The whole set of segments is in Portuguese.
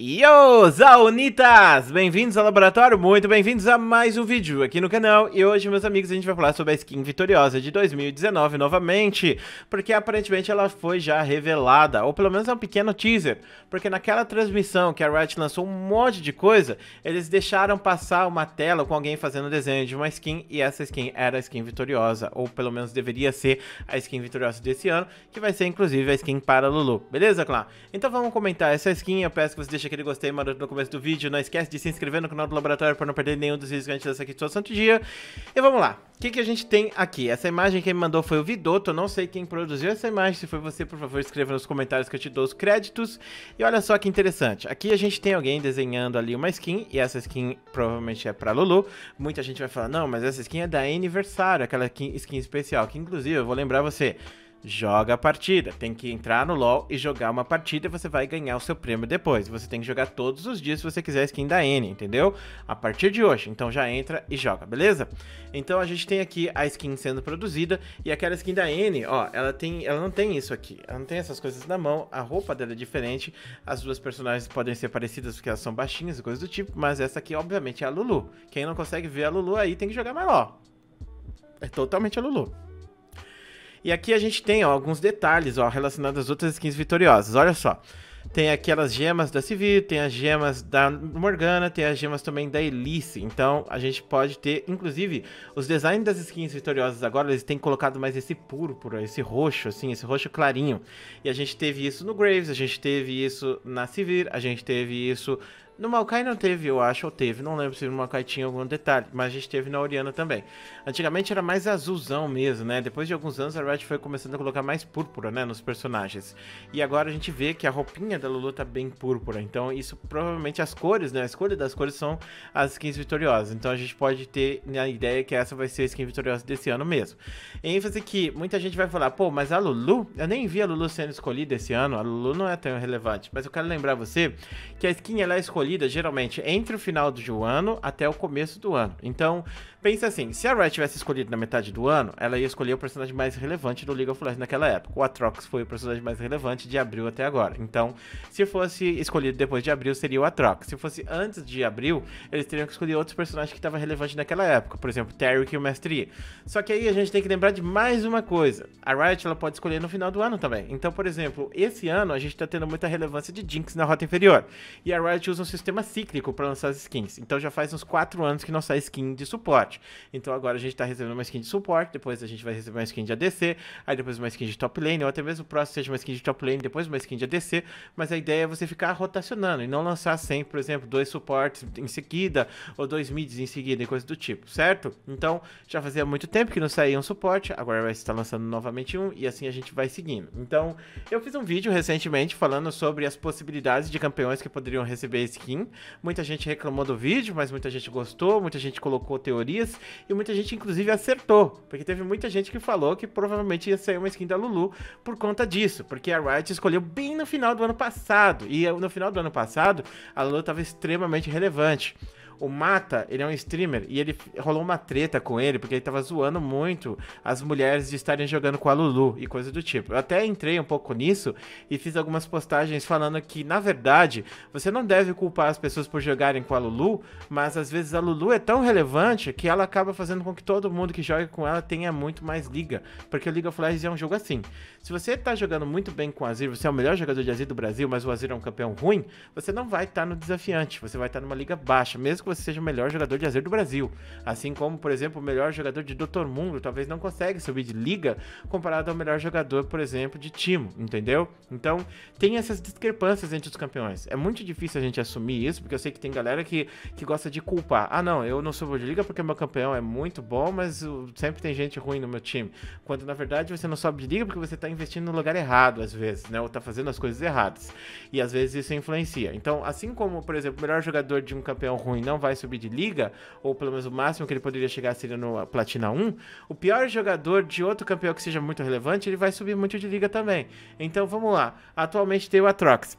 Yo, Zaunitas! Bem-vindos ao laboratório, muito bem-vindos a mais um vídeo aqui no canal. E hoje, meus amigos, a gente vai falar sobre a skin vitoriosa de 2019 novamente, porque aparentemente ela foi já revelada, ou pelo menos é um pequeno teaser, porque naquela transmissão que a Riot lançou um monte de coisa, eles deixaram passar uma tela com alguém fazendo desenho de uma skin, e essa skin era a skin vitoriosa, ou pelo menos deveria ser a skin vitoriosa desse ano, que vai ser inclusive a skin para Lulu, beleza, clã? Então vamos comentar essa skin, eu peço que você deixe aquele gostei maroto no começo do vídeo. Não esquece de se inscrever no canal do Laboratório para não perder nenhum dos vídeos que a gente lança aqui todo santo dia. E vamos lá. O que, que a gente tem aqui? Essa imagem quem me mandou foi o Vidoto. Não sei quem produziu essa imagem. Se foi você, por favor, escreva nos comentários que eu te dou os créditos. E olha só que interessante. Aqui a gente tem alguém desenhando ali uma skin. E essa skin provavelmente é pra Lulu. Muita gente vai falar, não, mas essa skin é da aniversário. Aquela skin especial. Que inclusive, eu vou lembrar você joga a partida. Tem que entrar no LoL e jogar uma partida e você vai ganhar o seu prêmio depois. Você tem que jogar todos os dias se você quiser a skin da N, entendeu? A partir de hoje. Então já entra e joga, beleza? Então a gente tem aqui a skin sendo produzida e aquela skin da N, ó, ela tem, ela não tem isso aqui. Ela não tem essas coisas na mão. A roupa dela é diferente. As duas personagens podem ser parecidas porque elas são baixinhas e coisas do tipo, mas essa aqui obviamente é a Lulu. Quem não consegue ver a Lulu aí tem que jogar mais LoL. É totalmente a Lulu. E aqui a gente tem ó, alguns detalhes ó, relacionados às outras skins vitoriosas. Olha só. Tem aquelas gemas da Civil, tem as gemas da Morgana, tem as gemas também da Elise. Então a gente pode ter, inclusive, os designs das skins vitoriosas agora, eles têm colocado mais esse púrpura, esse roxo, assim, esse roxo clarinho. E a gente teve isso no Graves, a gente teve isso na Civil, a gente teve isso no Maokai não teve, eu acho, ou teve. Não lembro se no Maokai tinha algum detalhe, mas a gente teve na Oriana também. Antigamente era mais azulzão mesmo, né? Depois de alguns anos a Riot foi começando a colocar mais púrpura, né, nos personagens. E agora a gente vê que a roupinha da Lulu tá bem púrpura. Então isso provavelmente as cores, né? A escolha das cores são as skins vitoriosas. Então a gente pode ter a ideia que essa vai ser a skin vitoriosa desse ano mesmo. ênfase que muita gente vai falar, pô, mas a Lulu, eu nem vi a Lulu sendo escolhida esse ano. A Lulu não é tão relevante. Mas eu quero lembrar você que a skin ela é escolhida escolhida geralmente entre o final do ano até o começo do ano. Então, pensa assim, se a Riot tivesse escolhido na metade do ano, ela ia escolher o personagem mais relevante do League of Legends naquela época. O Atrox foi o personagem mais relevante de abril até agora. Então, se fosse escolhido depois de abril, seria o Atrox. Se fosse antes de abril, eles teriam que escolher outros personagens que estavam relevantes naquela época. Por exemplo, Tarek e o Mestre. Só que aí a gente tem que lembrar de mais uma coisa. A Riot ela pode escolher no final do ano também. Então, por exemplo, esse ano a gente está tendo muita relevância de Jinx na rota inferior. E a Riot usa um sistema cíclico para lançar as skins. Então já faz uns 4 anos que não sai skin de suporte. Então agora a gente está recebendo uma skin de suporte, depois a gente vai receber uma skin de ADC, aí depois uma skin de top lane, ou até mesmo o próximo seja uma skin de top lane, depois uma skin de ADC, mas a ideia é você ficar rotacionando e não lançar sempre, por exemplo, dois suportes em seguida, ou dois mids em seguida, e coisa do tipo, certo? Então já fazia muito tempo que não saía um suporte, agora vai estar lançando novamente um, e assim a gente vai seguindo. Então eu fiz um vídeo recentemente falando sobre as possibilidades de campeões que poderiam receber skin Muita gente reclamou do vídeo, mas muita gente gostou, muita gente colocou teorias e muita gente inclusive acertou, porque teve muita gente que falou que provavelmente ia sair uma skin da Lulu por conta disso, porque a Riot escolheu bem no final do ano passado, e no final do ano passado a Lulu estava extremamente relevante. O Mata, ele é um streamer e ele rolou uma treta com ele porque ele tava zoando muito as mulheres de estarem jogando com a Lulu e coisa do tipo. Eu até entrei um pouco nisso e fiz algumas postagens falando que, na verdade, você não deve culpar as pessoas por jogarem com a Lulu, mas às vezes a Lulu é tão relevante que ela acaba fazendo com que todo mundo que joga com ela tenha muito mais liga, porque o League of Legends é um jogo assim. Se você tá jogando muito bem com o Azir, você é o melhor jogador de Azir do Brasil, mas o Azir é um campeão ruim, você não vai estar tá no desafiante, você vai estar tá numa liga baixa, mesmo que você seja o melhor jogador de Azir do Brasil. Assim como, por exemplo, o melhor jogador de Dr. Mundo talvez não consegue subir de liga comparado ao melhor jogador, por exemplo, de Timo, entendeu? Então, tem essas discrepâncias entre os campeões. É muito difícil a gente assumir isso, porque eu sei que tem galera que, que gosta de culpar. Ah, não, eu não subo de liga porque meu campeão é muito bom, mas sempre tem gente ruim no meu time. Quando, na verdade, você não sobe de liga porque você está investindo no lugar errado, às vezes, né? Ou está fazendo as coisas erradas. E, às vezes, isso influencia. Então, assim como, por exemplo, o melhor jogador de um campeão ruim não vai subir de liga, ou pelo menos o máximo que ele poderia chegar seria no Platina 1, o pior jogador de outro campeão que seja muito relevante, ele vai subir muito de liga também. Então vamos lá. Atualmente tem o Atrox.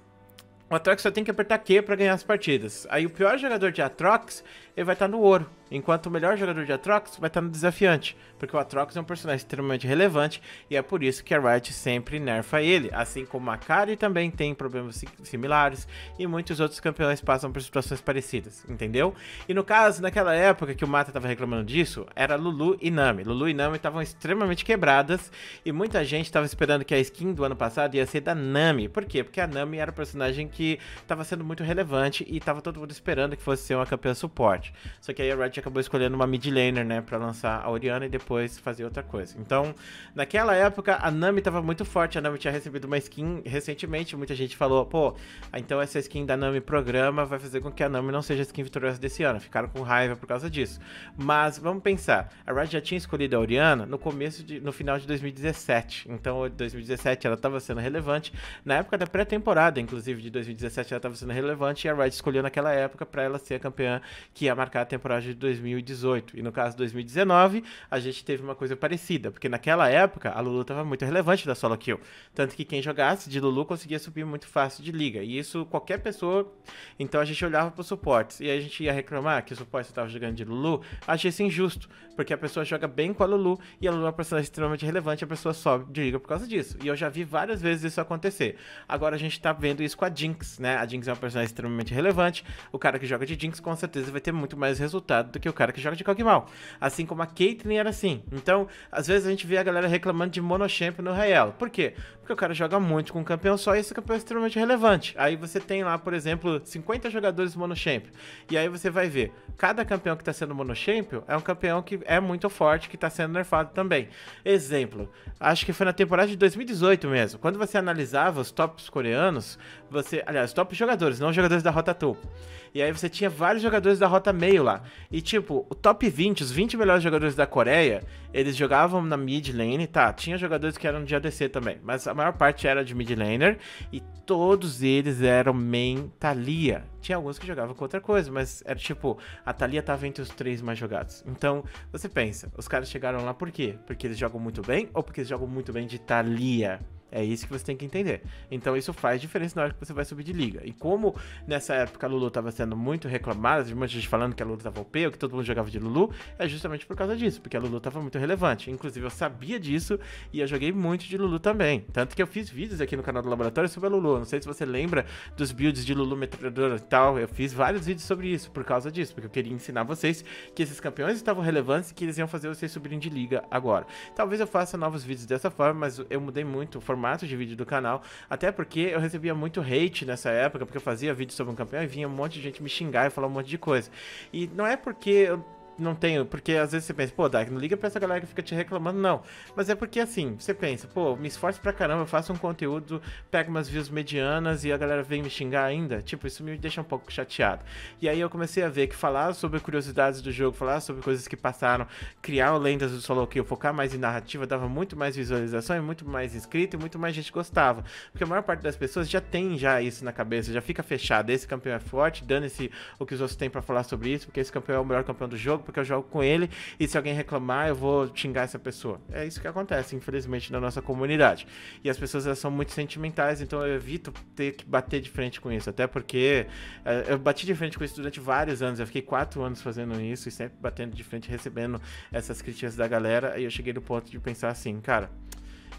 O Atrox só tem que apertar Q para ganhar as partidas. Aí o pior jogador de Atrox, ele vai estar tá no ouro. Enquanto o melhor jogador de Atrox vai estar no desafiante, porque o Atrox é um personagem extremamente relevante e é por isso que a Riot sempre nerfa ele, assim como a Kari também tem problemas similares e muitos outros campeões passam por situações parecidas, entendeu? E no caso, naquela época que o Mata estava reclamando disso, era Lulu e Nami. Lulu e Nami estavam extremamente quebradas e muita gente estava esperando que a skin do ano passado ia ser da Nami. Por quê? Porque a Nami era um personagem que estava sendo muito relevante e estava todo mundo esperando que fosse ser uma campeã suporte. Só que aí a Riot acabou escolhendo uma mid laner, né, para lançar a Oriana e depois fazer outra coisa. Então, naquela época a Nami estava muito forte, a Nami tinha recebido uma skin recentemente, muita gente falou, pô, então essa skin da Nami programa vai fazer com que a Nami não seja a skin vitoriosa desse ano. Ficaram com raiva por causa disso. Mas vamos pensar, a Riot já tinha escolhido a Oriana no começo de, no final de 2017. Então, em 2017 ela estava sendo relevante. Na época da pré-temporada, inclusive de 2017, ela estava sendo relevante e a Riot escolheu naquela época para ela ser a campeã que ia marcar a temporada de 2018. E no caso de 2019, a gente teve uma coisa parecida, porque naquela época a Lulu estava muito relevante da solo kill. Tanto que quem jogasse de Lulu conseguia subir muito fácil de liga. E isso qualquer pessoa. Então a gente olhava para os suportes e a gente ia reclamar que o suporte estava jogando de Lulu. Achei isso injusto, porque a pessoa joga bem com a Lulu e a Lulu é uma personagem extremamente relevante, a pessoa sobe de liga por causa disso. E eu já vi várias vezes isso acontecer. Agora a gente está vendo isso com a Jinx, né? A Jinx é uma personagem extremamente relevante. O cara que joga de Jinx com certeza vai ter muito mais resultado do que o cara que joga de Kog'Maw. Assim como a Caitlyn era assim. Então, às vezes a gente vê a galera reclamando de monochamp no Rael. Por quê? Porque o cara joga muito com um campeão só e esse campeão é extremamente relevante. Aí você tem lá, por exemplo, 50 jogadores monochamp. E aí você vai ver, cada campeão que está sendo monochamp é um campeão que é muito forte, que está sendo nerfado também. Exemplo, acho que foi na temporada de 2018 mesmo. Quando você analisava os tops coreanos, você, aliás, top jogadores, não jogadores da rota topo. E aí você tinha vários jogadores da rota meio lá. E tipo, o top 20, os 20 melhores jogadores da Coreia, eles jogavam na mid lane, tá? Tinha jogadores que eram de ADC também, mas a maior parte era de mid laner e todos eles eram main Thalia. Tinha alguns que jogavam com outra coisa, mas era tipo, a Thalia tava entre os três mais jogados. Então, você pensa, os caras chegaram lá por quê? Porque eles jogam muito bem ou porque eles jogam muito bem de Thalia? É isso que você tem que entender. Então isso faz diferença na hora que você vai subir de liga. E como nessa época a Lulu estava sendo muito reclamada, muita gente falando que a Lulu estava OP, ou que todo mundo jogava de Lulu, é justamente por causa disso, porque a Lulu estava muito relevante. Inclusive eu sabia disso e eu joguei muito de Lulu também. Tanto que eu fiz vídeos aqui no canal do Laboratório sobre a Lulu. Não sei se você lembra dos builds de Lulu metralhadora e tal. Eu fiz vários vídeos sobre isso por causa disso, porque eu queria ensinar vocês que esses campeões estavam relevantes e que eles iam fazer vocês subirem de liga agora. Talvez eu faça novos vídeos dessa forma, mas eu mudei muito o formato de vídeo do canal, até porque eu recebia muito hate nessa época, porque eu fazia vídeo sobre um campeão e vinha um monte de gente me xingar e falar um monte de coisa. E não é porque eu não tenho, porque às vezes você pensa, pô, Dark, não liga pra essa galera que fica te reclamando, não. Mas é porque assim, você pensa, pô, me esforço pra caramba, faço um conteúdo, pego umas views medianas e a galera vem me xingar ainda. Tipo, isso me deixa um pouco chateado. E aí eu comecei a ver que falar sobre curiosidades do jogo, falar sobre coisas que passaram, criar lendas do solo kill, focar mais em narrativa, dava muito mais visualização e muito mais inscrito e muito mais gente gostava. Porque a maior parte das pessoas já tem já isso na cabeça, já fica fechado. Esse campeão é forte, dane-se o que os outros têm para falar sobre isso, porque esse campeão é o melhor campeão do jogo porque eu jogo com ele e se alguém reclamar, eu vou xingar essa pessoa. É isso que acontece, infelizmente, na nossa comunidade. E as pessoas elas são muito sentimentais, então eu evito ter que bater de frente com isso. Até porque é, eu bati de frente com isso durante vários anos. Eu fiquei quatro anos fazendo isso e sempre batendo de frente, recebendo essas críticas da galera. E eu cheguei no ponto de pensar assim, cara.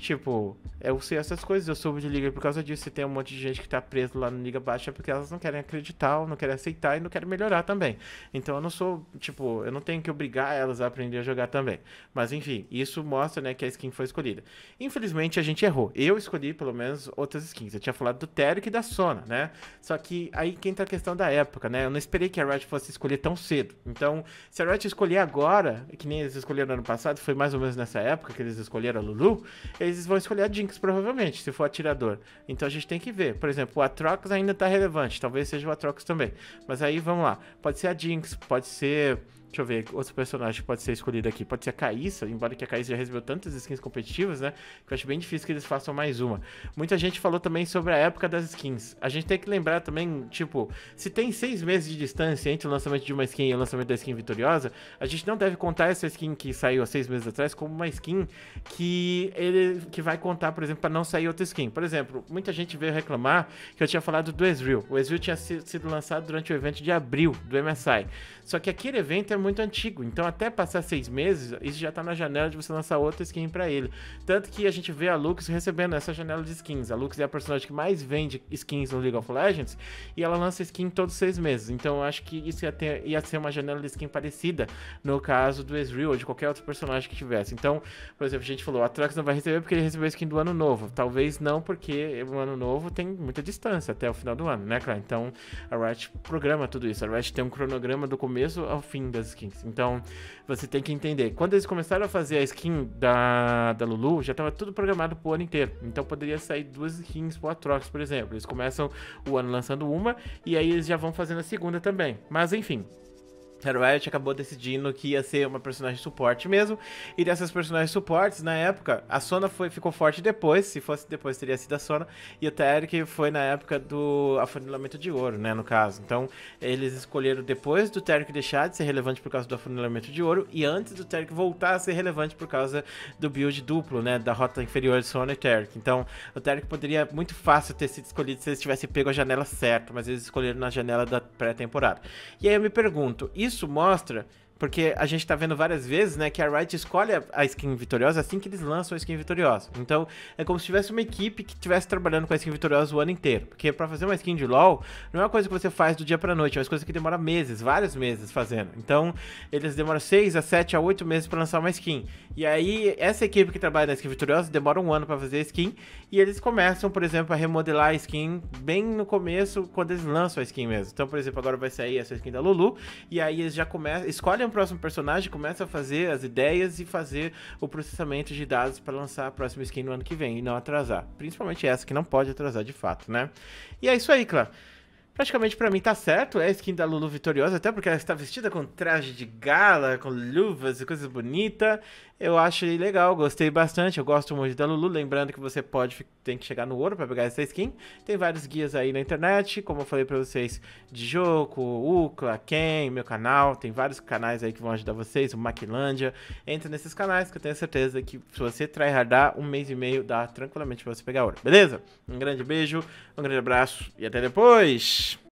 Tipo, eu sei essas coisas, eu soube de liga por causa disso. Se tem um monte de gente que tá preso lá no Liga Baixa é porque elas não querem acreditar, não querem aceitar e não querem melhorar também. Então eu não sou, tipo, eu não tenho que obrigar elas a aprender a jogar também. Mas enfim, isso mostra, né, que a skin foi escolhida. Infelizmente a gente errou. Eu escolhi pelo menos outras skins. Eu tinha falado do Téric e da Sona, né? Só que aí que entra a questão da época, né? Eu não esperei que a Riot fosse escolher tão cedo. Então, se a Riot escolher agora, que nem eles escolheram no ano passado, foi mais ou menos nessa época que eles escolheram a Lulu, eles eles vão escolher a Jinx, provavelmente, se for atirador. Então a gente tem que ver. Por exemplo, o Atrox ainda tá relevante. Talvez seja o Atrox também. Mas aí, vamos lá. Pode ser a Jinx, pode ser Deixa eu ver, outro personagem que pode ser escolhido aqui. Pode ser a Caíssa, embora que a Caíssa já recebeu tantas skins competitivas, né? Que eu acho bem difícil que eles façam mais uma. Muita gente falou também sobre a época das skins. A gente tem que lembrar também, tipo, se tem seis meses de distância entre o lançamento de uma skin e o lançamento da skin vitoriosa, a gente não deve contar essa skin que saiu há seis meses atrás como uma skin que ele que vai contar, por exemplo, para não sair outra skin. Por exemplo, muita gente veio reclamar que eu tinha falado do Ezreal. O Ezreal tinha sido lançado durante o evento de abril do MSI. Só que aquele evento é muito antigo. Então, até passar seis meses, isso já tá na janela de você lançar outra skin para ele. Tanto que a gente vê a Lux recebendo essa janela de skins. A Lux é a personagem que mais vende skins no League of Legends e ela lança skin todos seis meses. Então, eu acho que isso ia, ter, ia ser uma janela de skin parecida no caso do Ezreal ou de qualquer outro personagem que tivesse. Então, por exemplo, a gente falou, a Trax não vai receber porque ele recebeu a skin do ano novo. Talvez não, porque o ano novo tem muita distância até o final do ano, né, cara? Então, a Riot programa tudo isso. A Riot tem um cronograma do começo ao fim das skins. Então, você tem que entender. Quando eles começaram a fazer a skin da, da Lulu, já estava tudo programado pro ano inteiro. Então, poderia sair duas skins pro Atrox, por exemplo. Eles começam o ano lançando uma e aí eles já vão fazendo a segunda também. Mas, enfim, Riot acabou decidindo que ia ser uma personagem suporte mesmo. E dessas personagens suportes, na época, a Sona foi, ficou forte depois. Se fosse depois, teria sido a Sona. E o Taric foi na época do afunilamento de ouro, né? No caso. Então, eles escolheram depois do Taric deixar de ser relevante por causa do afunilamento de ouro. E antes do Taric voltar a ser relevante por causa do build duplo, né? Da rota inferior de Sona e Taric. Então, o Taric poderia muito fácil ter sido escolhido se eles tivessem pego a janela certa. Mas eles escolheram na janela da pré-temporada. E aí eu me pergunto, isso mostra porque a gente tá vendo várias vezes, né, que a Riot escolhe a skin vitoriosa assim que eles lançam a skin vitoriosa. Então, é como se tivesse uma equipe que estivesse trabalhando com a skin vitoriosa o ano inteiro. Porque para fazer uma skin de LoL, não é uma coisa que você faz do dia pra noite, é uma coisa que demora meses, vários meses fazendo. Então, eles demoram 6 a 7 a 8 meses para lançar uma skin. E aí, essa equipe que trabalha na skin vitoriosa demora um ano para fazer a skin, e eles começam, por exemplo, a remodelar a skin bem no começo, quando eles lançam a skin mesmo. Então, por exemplo, agora vai sair essa skin da Lulu, e aí eles já começam, escolhem o próximo personagem, começa a fazer as ideias e fazer o processamento de dados para lançar a próxima skin no ano que vem e não atrasar. Principalmente essa que não pode atrasar de fato, né? E é isso aí, claro. Praticamente para mim tá certo, é a skin da Lulu vitoriosa, até porque ela está vestida com traje de gala, com luvas e coisas bonitas. Eu achei legal, gostei bastante, eu gosto muito da Lulu, lembrando que você pode tem que chegar no ouro para pegar essa skin. Tem vários guias aí na internet, como eu falei para vocês, de jogo, Ucla, Ken, meu canal, tem vários canais aí que vão ajudar vocês, o Maquilândia. Entra nesses canais que eu tenho certeza que se você tryhardar um mês e meio, dá tranquilamente para você pegar ouro, beleza? Um grande beijo, um grande abraço e até depois!